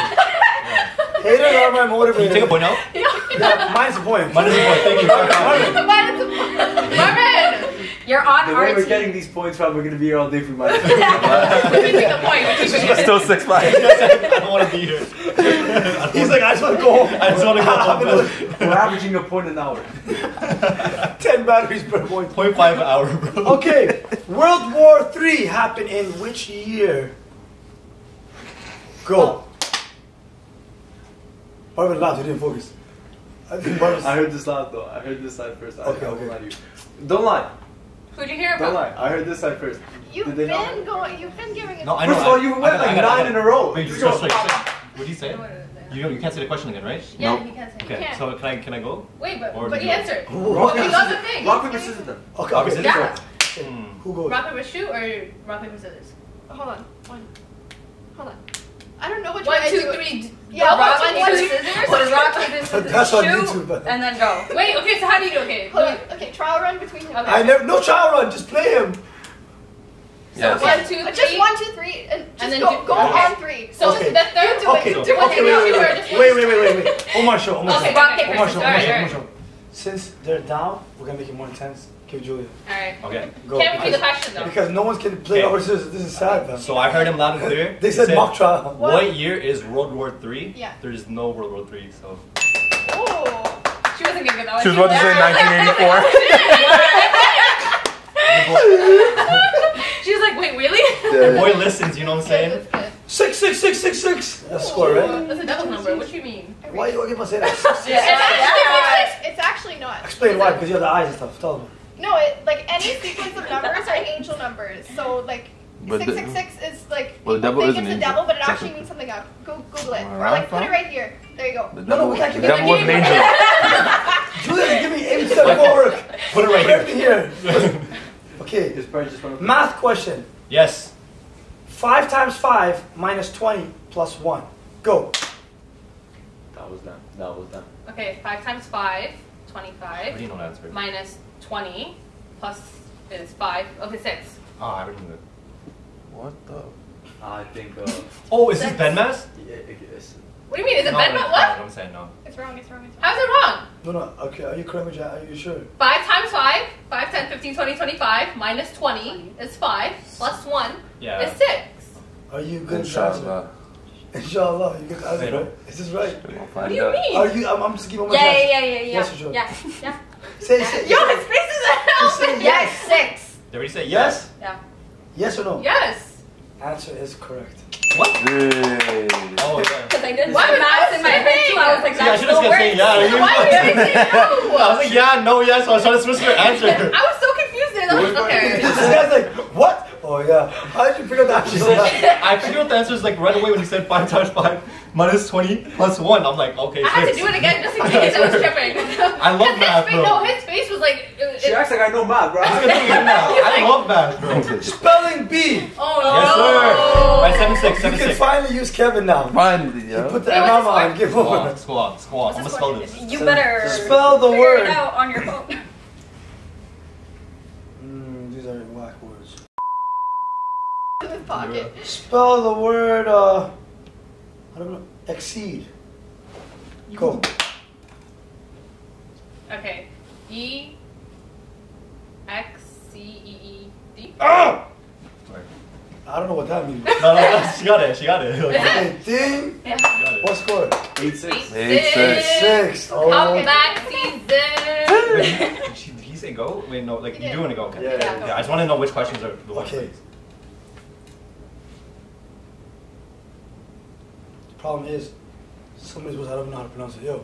Haters are my motivators. Can you take a point out? Yeah, mine's a point. Mine is a point. Thank you. Marvin. Marvin! You're on The our way we're team. getting these points from, we're gonna be here all day for my. We can a point. We can take a Still six five. I don't want to be here. He's like, I just want to go home. I just want to go home. we're averaging a point an hour. Ten batteries per point. 0.5 an hour, bro. Okay, World War Three happened in which year? Go. Marvin laughed, he didn't focus. I think I heard this loud though. I heard this side first. I, Okay, I won't okay. lie to you. Don't lie. Who'd you hear Don't lie. I heard this side first. You've didn't been going. You've been giving it. No, I know. First of all, you I went gotta- like I gotta- nine in a row. Wait, Just just go. wait. What did you say? What is that? You you can't say the question again, right? Yeah, Nope. he can't say. Okay, can't. so can I can I go? Wait, but Or but he you- answered. Rock, He got the thing. Rock paper scissors then. Okay, Rock, okay. scissors? Yeah. Hmm. Who goes? Rock paper shoot or rock paper scissors? Hold on. One. Hold on. I don't know which One, way I two, do it. Yeah, go. rock, one, one, two, two. scissors. Or rock, paper, scissors, That's on shoot, YouTube, but- and then go. Wait, okay, so how do you do? Okay, Hold do on. Okay, trial run between you. Okay. I never. No trial run. Just play him. Yes. One, two, Uh. Just one, two, three, and just And then go, do- go okay. on three. So Okay. the third do Okay. it. Okay. Do one, Wait, two, wait, three, or wait, just wait, wait, wait, wait, wait. Omar show. Omar Okay, show. rock, paper, Omar scissors. show. All Omar right, show. all Omar right. show. Since they're down, we're gonna make it more intense. Give Julia. All right. Okay. Go. Can't repeat the question though. Because no one can play Okay. over scissors. This is sad, man. So I heard him loud and clear. They He said mock trial. What year is World War Three? Yeah. There is no World War Three, so. Oh. She wasn't gonna get that one. She was about to say 1984. She was like, wait, really? The boy listens, you know what I'm saying? That's good. Six, six, six, six, six. That's the score, right? That's a double number. What do you mean? Why are you gonna say that? It's actually, it's actually not. Explain why. Because you have the eyes and stuff. Tell them. No, it like any sequence of numbers are angel numbers. So like But six the- six six is like Well, the devil think is an it's the devil, but it actually means something else. Go Google it, or like put it right here. There you go. The No, no, we can't the keep devil was an angel. Julia's giving me eight percent work. Put it right Put everything here. here. Okay. His parents just want. Math question. yes. Five times five minus twenty plus one. Go. That was done. That was done. Okay, five times five, How do 25, you know the answer? minus 20, plus is five. Okay, six. Oh, I already knew it. What the? I think. Uh, Oh, is this Benmas? yeah, it is. What do you mean? Is it no, bad? no, What? I'm saying no. It's wrong. It's wrong. It's wrong. How's it wrong? No, no. Okay. Are you correct, Jack? Are you sure? 5 times 5, 5, 10, 15, 20, 25, minus 20 is 5, plus 1 Yeah. is 6. Are you good? at the answer? Inshallah. Inshallah, you get the answer, right? Is this right? What do you mean? Are you? I'm, I'm just giving my Yeah, yeah, yeah, yeah, yeah. Yes or sure? Yeah, yeah. Say, say. Yo, his face is Just say yes. Six. Did we say Yes. Yeah. Yes or no? Yes. Answer is correct. What? Hey. Oh, yeah. Because I did Why some math I in my head too. I was like, Yeah, I that's should have still say yeah. You Why did you say no? I was like, yeah, no, yes. I was trying to switch your answer. I was so confused there. That was okay. this guy's like, what? Oh yeah. How did you figure that She out? said, I figured out the answers like right away when he said 5 times 5 minus 20 plus 1. I'm like, okay, I had to six. do it again just in case I was tripping. I love math, face- bro. No, his face was like. It, She it, acts like I know math, bro. I love math, bro. Spelling bee. oh Yes, no. sir. Right, 7 6, You can 6. finally use Kevin now. Finally, You put the Wait, what's M on. Give Squall, over. squall, squall. I'm gonna spell this. You better Spell the word. it out on your phone. Mm, these are whack words. In his pocket. Spell the word. Uh, I don't know. Exceed. Go. Okay. E. X C E E D. Oh! I don't know what that means. No, no, no, she got it. She got it. Like, Okay, ding. Yeah. she got it. What score? Eight six. Eight, six. Six. Oh. Comeback season. Wait, did, she, he say go? Wait, no, like you do want to go. Okay. Yeah, yeah, Yeah, I just want to know which questions are the ones. Okay. The problem is, somebody's supposed to I don't know how to pronounce it. Yo.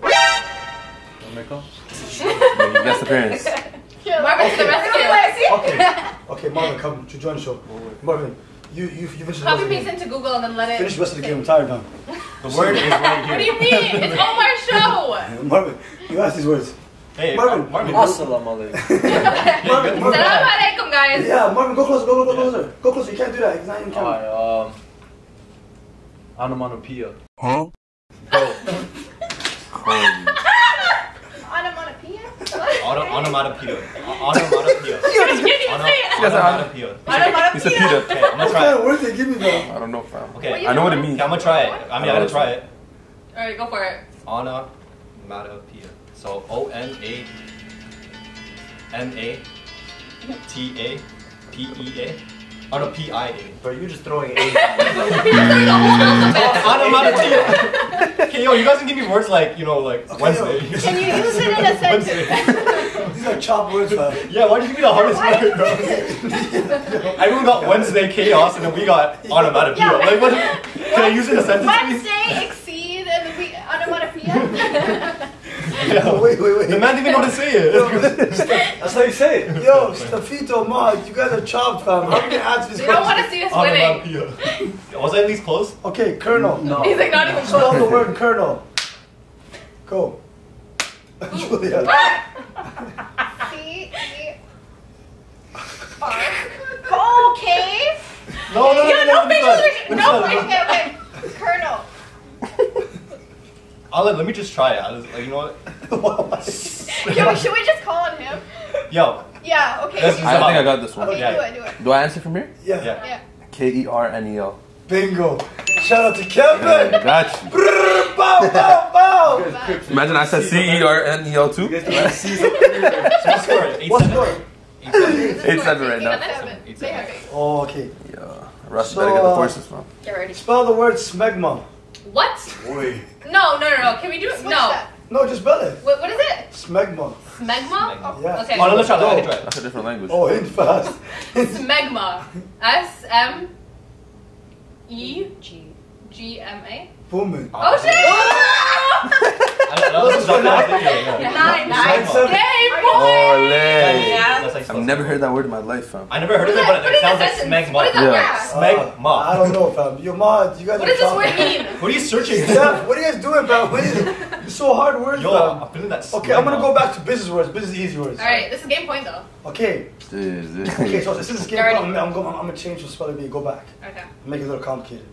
America? Best appearance. Marvin's the rest of it. Okay. Okay, Marvin, come to join the show. Marvin, you you you finish the rest Copy the paste into Google and then let it. Finish the rest of the game. I'm tired now. The word is right here. What do you mean? It's Omar's show. Marvin, you ask these words. Hey, Marvin. Marvin. Assalamu alaikum. Marvin, you Marvin. got- alaikum, guys. Yeah, Marvin, go closer, go, go, go closer. Go closer, you can't do that. It's not even camera. Alright, um. Onomatopoeia. Huh? Go. Onomatopoeia? Auto- Onomatopoeia. Onomatopoeia. You didn't say it. Yes, I- Onomatopoeia. He said Peter. Okay, I'm gonna What try kind it. of they give me though? I don't know, fam. Okay, I know what it means. Okay, I'm gonna try it. I mean, I gotta try it. All right, go for it. Onomatopoeia. So O N A M A T A P E A. Oh no, P I A. But you're just throwing eight. Onomatopoeia. Okay, yo, you guys can give me words like you know, like Okay, Wednesday. yo. Can you use it in a Wednesday. sentence? These are chop words, fam. Yeah, why did you give me the hardest word, bro? Everyone got Wednesday chaos, and then we got on a onomatopoeia. Yeah. Like, what? Can I use it in a sentence, please? Wednesday, exceed, and we on a onomatopoeia. Yeah. Wait, wait, wait. The man didn't even know how to say it. That's how you say it. Yo, Stafito, Mod, you guys are chopped, fam. How can you answer this They don't want to see us winning. Onomatopoeia. Was I at least close? Okay, Kernel. No. He's like not even Spell the word Kernel. Go. Julia. C E R. Okay. No, no, no, Yeah, no, no no, facial no, expression. no, No no, Okay, okay. Kernel. I'll let, let me just try it. I was, like, you know what? Yo, should we just call on him? Yo, Yeah. Okay. Let's I think I got this one. Okay, Yeah. do it, do it. Do I answer from here? Yeah. yeah. Yeah. K E R N E L. Bingo. Shout out to Kevin. Got you. Brrr, bow, bow, bow. Imagine I said C E R N E L too. You guys can see something. So what score? Eight What's seven. your? Eight seven. Right now. Eight seven. Oh, okay. Yeah. Russ So, better get the uh, forces from. Get ready. Spell the word smegma. What? Wait. No, no, no, no. Can we do it? No. that. No, just spell it. What, what is it? Smegma. Smegma? Yeah. Okay. Oh, no, let's try that. Go. Let's try it. That's a different language. Oh, hint fast. Smegma. S M E G M A. Booming. Oh shit! I don't know. That's not that video, yeah. Nine, nine, seven. Game point! lay. Yeah. That's like I've never heard that word in my life, fam. I never heard of What it, is but that- it sounds like is smegma. What is that Yeah. word? Smegma. I don't know, fam. Yo, Mod, you guys What does this word mean? What are you searching? Yeah, what are you guys doing, fam? What is it? It's so hard words, Yo, fam. I'm feeling that. Okay, I'm gonna go back to business words. Business easy words. Alright, this is game point though. Okay. Okay, so this is game. Alrighty. I'm, I'm, going, I'm gonna change the spelling bee. Go back. Okay. Make it a little complicated.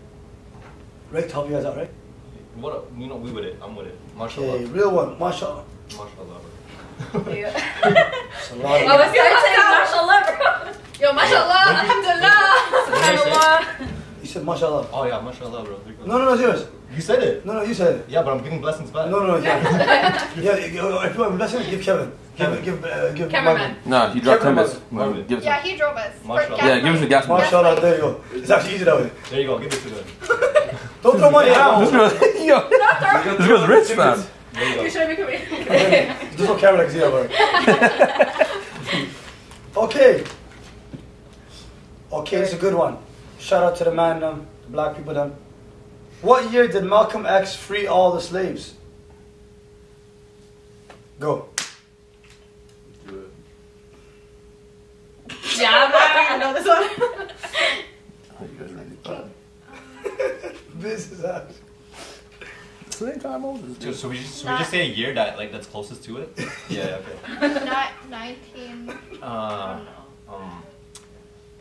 Rick, to help you guys out, right? What? a- You know, we with it. I'm with it. Okay, Mashallah. real one. Mashallah. Mashallah. Yeah. It's a lot of Oh, let's start saying mashallah, bro. Yo, mashallah, When you- alhamdulillah, When did I say subhanallah. You said mashallah. Oh yeah, mashallah, bro. No, no, no, it's yours. You said it. No, no, you said it. Yeah, but I'm giving blessings back. No, no, no, yeah. yeah, if you want blessing, give Kevin. Give, give, uh, give Cameraman. No, he dropped Kevin 10 Must- Marvin, Give it Yeah, him. he drove us. For Mashallah. gas Yeah, give us money. a gas money. Mashallah, there you go. It's actually easy that way. There you go. Give it to them. Don't throw money This around. girl, yo, this girl's rich, fam. There you go. You should have been Just on camera, I can see. Okay. Okay, it's a good one. Shout out to the man, um, the black people, them. What year did Malcolm X free all the slaves? Go. Yeah, I'm not gonna know this one. Oh, you guys really thought. Business ass. Same time Moses. Dude, so we just, should we just say a year that like that's closest to it? Yeah. Okay. Not 19. Uh, um.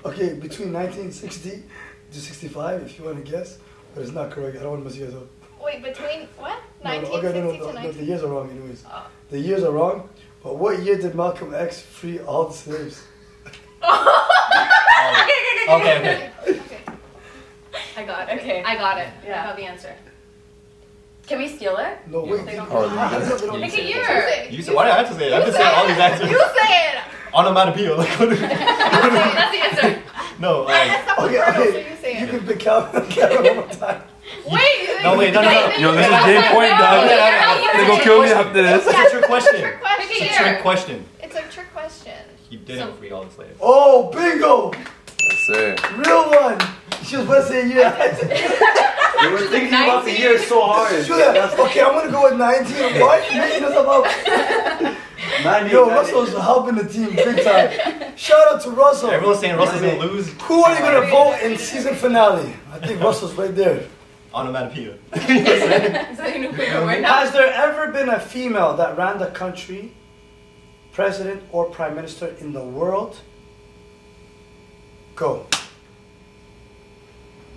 Okay, between 1960 to 65, if you want to guess. But it's not correct. I don't want to mess you guys up. Wait, between what? No, no, okay, no, no, to no, no, the years are wrong, anyways. Oh. The years are wrong. But what year did Malcolm X free all the slaves? Oh, okay. Okay. Okay. I got it. Okay. I got it. Yeah. I got the answer. Can we steal it? No, Yeah. wait. They don't- how- how it- they don't- Pick a year. You said why did I have to say it? I've been You saying all these answers. You say it. Onomatopoeia. Like what? is- That's the answer. no. That's Like, Okay, okay, okay. so you say You it. can pick Calvin, Calvin one more time. Wait. No, wait, no, no, no. Yo, this is game point, dog. you're They're gonna kill me after this. it's a trick question. Trick Pick a It's a trick question. It's a trick question. He didn't free all the slaves. Oh, bingo! Yes, sir. Real one. She was about to say yeah. You were thinking about the year so hard. Sure. Okay, I'm gonna go with 19. Why are you making us up? 90, Yo, 90. Russell's helping the team big time. Shout out to Russell. Everyone's saying Russell's gonna lose. Who are you gonna vote in season finale? I think Russell's right there. Onomatopoeia. Is that your new favorite word now? Has there ever been a female that ran the country, president or prime minister in the world? Go.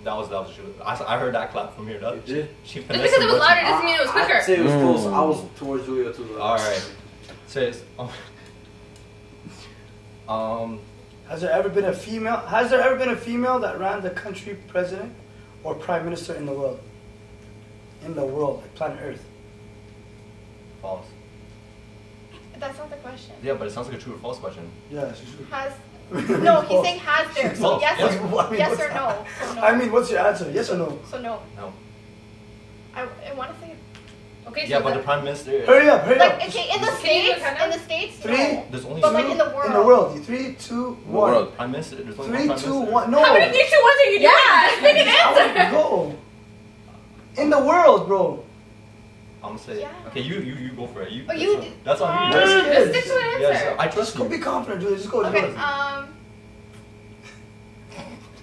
That was that was. I, I heard that clap from here. That, You did? She Just because it was louder doesn't mean it was I'd quicker. say it was close. Mm. I was towards Julia too. All right. So it's, um, Has there ever been a female? Has there ever been a female that ran the country, president or prime minister in the world? In the world, like planet Earth. false. That's not the question. Yeah, but it sounds like a true or false question. Yeah. she's- Has no? He's saying has there. So False. yes, Yes. or, I mean, yes or no. So no. I mean, what's your answer? Yes or no? so no. No. I, I want to say. Okay, so Yeah, but the the, prime minister. Hurry up, hurry Like, up. okay, in the Can you do states, kind of? in the states, Three, no. There's only But two. like in the world. In the world. Three, two, one. world. prime minister. There's only Three, one prime two, minister. one. No. how many things you ones are you doing? Yeah. Just pick an I want to answer. go. In the world, bro. I'm gonna say. Yeah. Okay, you you you go for it. You. Oh, you That's on, Uh, that's on you. Let's Just get stick to an Yes. I trust Just go you. be confident, dude. Just go. Okay, Jordan. um,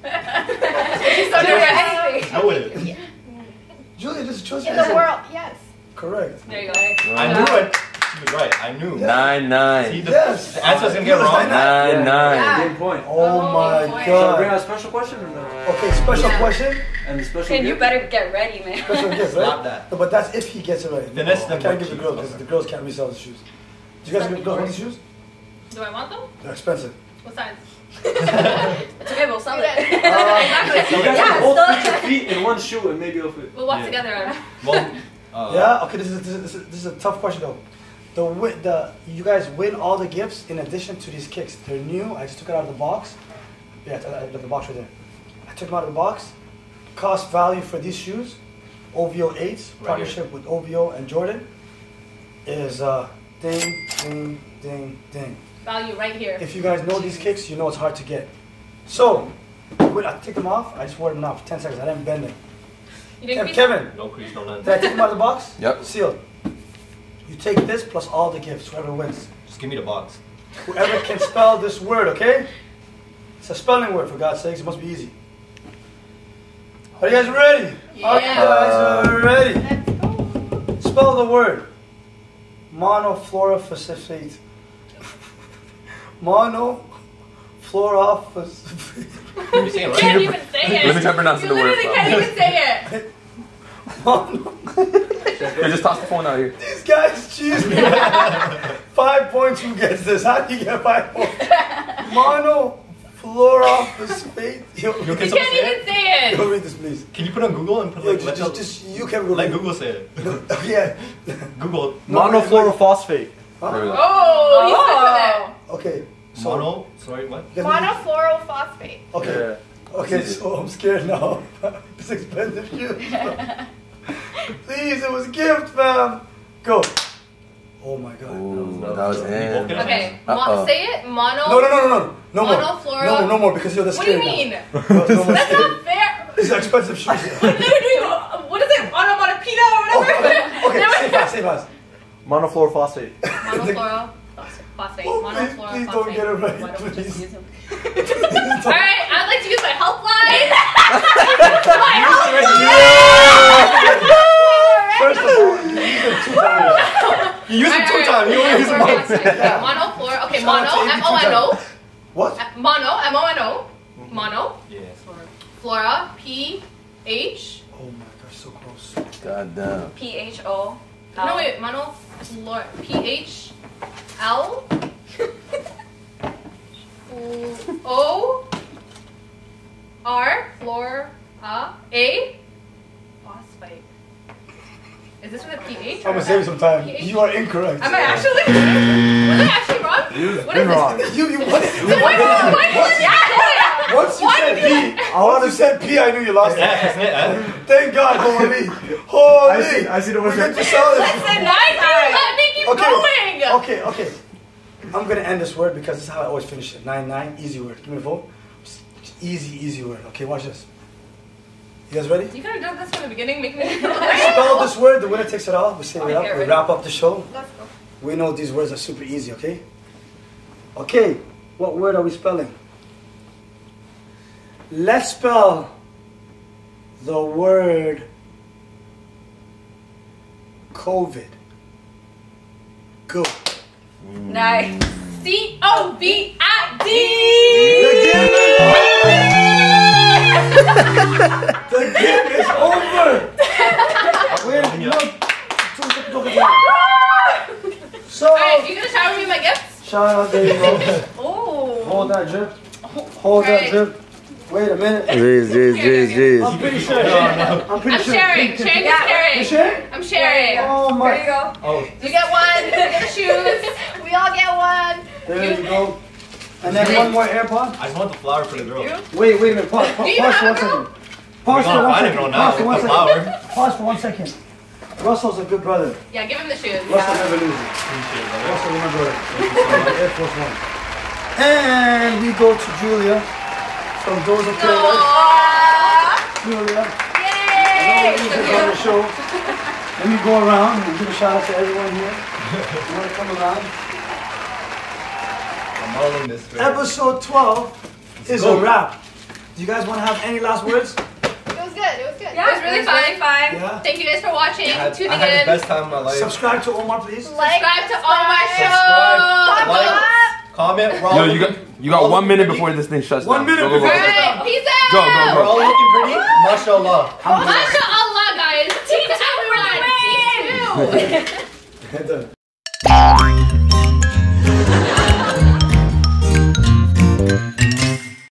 She's so nervous. Know it. Julia, just trust in me. the world, yes. Correct. There you go. I knew it. She was right. I knew. Nine See, nine. the, Yes. the answer's gonna get Yes, wrong. know. Nine nine. Yeah. Game point. Oh, Oh, my boy. Shall I bring god. out a special question or no? Okay, special Yeah. question. And the special And you gift? better get ready, man. Special gift, Stop right? that. No, but that's if he gets it right. Finesse I can't give the girls because the girls can't resell the shoes. Do you guys, girls want the shoes? Do I want them? They're expensive. What size? It's okay, we'll sell it. Uh, exactly. You guys Yeah, can both still- put your feet in one shoe and maybe it'll fit. We'll walk Yeah. together. Well, uh, yeah. Okay. This is, this is this is this is a tough question though. The wi- the you guys win all the gifts in addition to these kicks. They're new. I just took it out of the box. Yeah, it's out of the box right there. I took them out of the box. Cost value for these shoes, OVO eights Right partnership with OVO and Jordan, is uh ding ding ding ding. Value right here. If you guys know these kicks, you know it's hard to get. So, when I take them off, I just wore them now for 10 seconds. I didn't bend them. You didn't Kev- Kevin, No crease, no nothing. did I take them out of the box? Yep. Sealed. You take this plus all the gifts, whoever wins. Just give me the box. Whoever can spell this word, okay? It's a spelling word, for God's sakes. It must be easy. Are you guys ready? Are you guys Uh, ready? Let's go. Spell the word. Monofluorophosphate. Monofluorophosphate. You saying You can't even say it. Let me try pronouncing You the word. literally can't even say it. Mono- Here, just toss the phone out here. These guys cheese me. five points. Who gets this? How do you get five points? Mono, fluorophosphate. You yo, can You can't even say yo, it. read this, please. Can you put on Google and put Yo, like, just, just, just you can go. let Google say it? Oh, yeah. Google. Monofluorophosphate. There we go. Oh, he's good for that. Okay. So, Mono. Sorry, what? you guys- Monofluorophosphate. Okay. Okay. So I'm scared now. it's expensive shoes. Please, it was a gift, fam. Go. Oh my god. Ooh, that was no, him. no. Okay, Uh-oh. Say it. Mono. No, no, no, no, no. No more. No, no more because you're the What do you mean? now. No, no more That's not fair. These are expensive shoes. What they were doing? What is it? Onomatopoeia or Oh, whatever. okay, okay, save us, save us. Monofluorophosphate. Monoflora. Phosphate. Oh, please, Monoflora. please don't get it Why right, don't we just please. use them? All right, I'd like to use my helpline. First of all, you used it two times. You used it two times. You only used it once. Monoflora. Okay, Shout mono. out to M O N O. What? Uh, mono. M O N O. Mm-hmm. Mono. Yeah. Flora. P H. Oh my gosh, so close. God damn. P H O. No wait. Mono. Flora. P H L. O. R. Flora. A. Phosphate. Is this with a P H? I'm gonna save you some time. You are incorrect. Am I actually? Was I actually wrong? What is this? You, you, what? Why did why did yeah, Once you Why said did you- P, once you said P, I knew you lost it. Yeah, isn't it? Thank God, holy. Holy. I see- I see the word. good to sell Listen, it. nine. Let me keep Okay. going. Okay, okay. I'm gonna end this word because this is how I always finish it. Nine nine, easy word. Give me a vote. Easy, easy word. Okay, watch this. You guys ready? You could have done this from the beginning, make me Spell this word. The winner takes it all. We say it up. We wrap up the show. Let's go. We know these words are super easy. Okay. Okay. What word are we spelling? Let's spell the word COVID. Go. Nice. C O V I The game is over. the game is over. Wait, look. So, Alright, you gonna shower me my gifts? shout out, there you go. Oh. Hold that drip. Oh, Hold that drip. Wait a minute. Jeez, jeez, jeez, jeez. I'm pretty sure. I'm pretty I'm sure. sharing. Sharing is You sharing? I'm sharing. Oh There you my. go. Oh, You get one. You get the shoes. We all get one. There you go. And then one more AirPod. I just want the flower for the girl. Wait, wait a minute. Pause, pause, pause for have one a girl? second. Pause for gonna one find a second. girl now Pause for with one the second. flower. Pause for one second. Russell's a good brother. Yeah, give him the shoes. Russell never loses. Appreciate it. Russell, my brother. Air Force One. And we go to Julia from Doza Taylor. Julia. Yay! on the show. Let me go around and give a shout out to everyone here. You want to come around? Episode 12 is a wrap. Do you guys want to have any last words? It was good. It was good. Yeah, it was really fun. fun. Yeah. Thank you guys for watching, I had, tuning I had in. the best time of my life. Subscribe to Omar, please. Like, Subscribe to all my shows. like, comment. We're Yo, you got you got all one minute pretty. before this thing shuts One down. One minute Go, go, go. before- Alright, peace out. Go, go, We're all looking pretty. Mashallah. MashaAllah, guys. Team two, everyone. Team two. Head done.